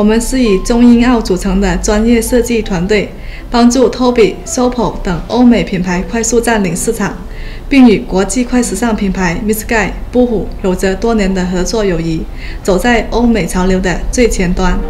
我们是以中英澳组成的专业设计团队，帮助 Toby、Sopo 等欧美品牌快速占领市场，并与国际快时尚品牌 Miss Guy、布虎有着多年的合作友谊，走在欧美潮流的最前端。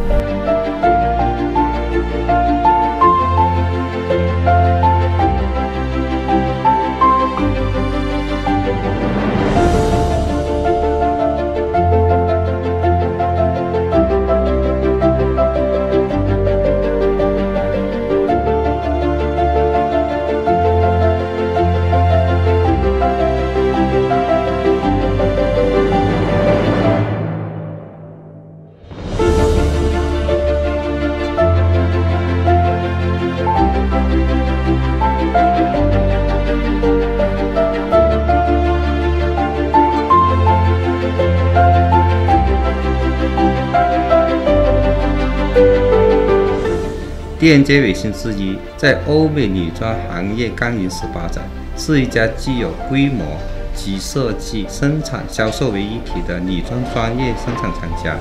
链接尾星之一，在欧美女装行业刚开始发展，是一家具有规模及设计、生产、销售为一体的女装专业生产厂家。